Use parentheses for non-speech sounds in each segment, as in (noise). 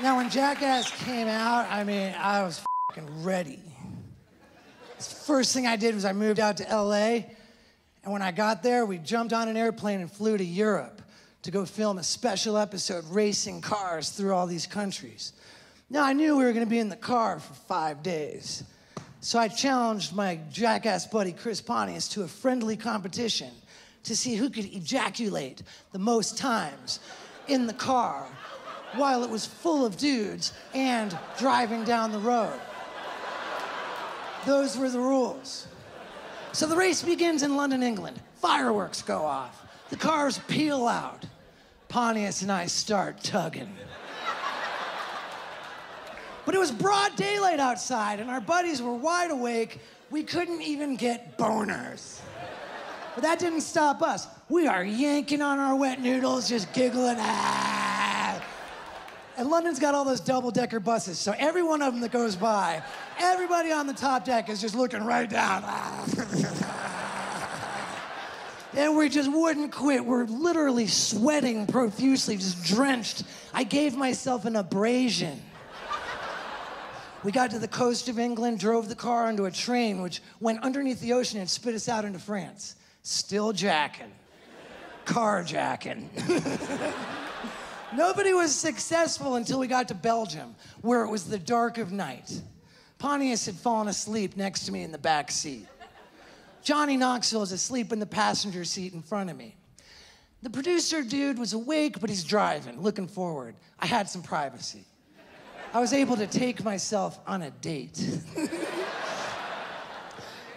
Now, when Jackass came out, I mean, I was fucking ready. First thing I did was I moved out to LA, and when I got there, we jumped on an airplane and flew to Europe to go film a special episode racing cars through all these countries. Now, I knew we were gonna be in the car for five days. So I challenged my jackass buddy Chris Pontius to a friendly competition to see who could ejaculate the most times in the car while it was full of dudes and driving down the road. Those were the rules. So the race begins in London, England. Fireworks go off. The cars peel out. Pontius and I start tugging. But it was broad daylight outside, and our buddies were wide awake. We couldn't even get boners. But that didn't stop us. We are yanking on our wet noodles, just giggling. Ah. And London's got all those double decker buses, so every one of them that goes by, everybody on the top deck is just looking right down. (laughs) and we just wouldn't quit. We're literally sweating profusely, just drenched. I gave myself an abrasion. We got to the coast of England, drove the car onto a train, which went underneath the ocean and spit us out into France. Still jacking. Carjacking. (laughs) Nobody was successful until we got to Belgium, where it was the dark of night. Pontius had fallen asleep next to me in the back seat. Johnny Knoxville is asleep in the passenger seat in front of me. The producer dude was awake, but he's driving, looking forward. I had some privacy. I was able to take myself on a date. (laughs)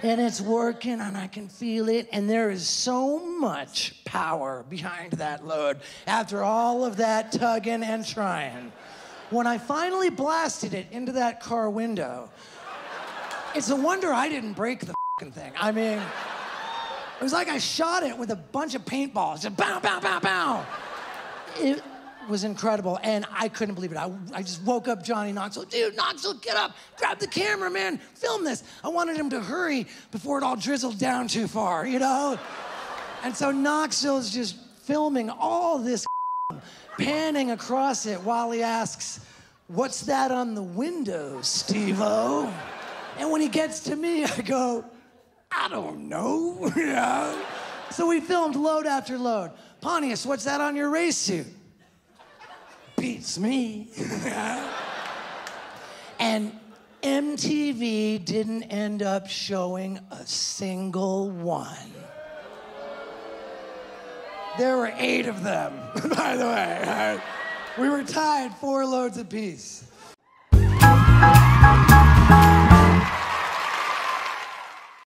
and it's working and I can feel it. And there is so much power behind that load after all of that tugging and trying. When I finally blasted it into that car window, it's a wonder I didn't break the thing. I mean, it was like I shot it with a bunch of paintballs. Just bow, bow, bow, bow. It, was incredible, and I couldn't believe it. I, I just woke up Johnny Knoxville. Dude, Knoxville, get up, grab the camera, man, film this. I wanted him to hurry before it all drizzled down too far, you know? And so Knoxville is just filming all this, (laughs) panning across it while he asks, What's that on the window, Steve O? And when he gets to me, I go, I don't (laughs) know. So we filmed load after load. Pontius, what's that on your race suit? Beats me. (laughs) and MTV didn't end up showing a single one. There were eight of them, (laughs) by the way. We were tied four loads apiece.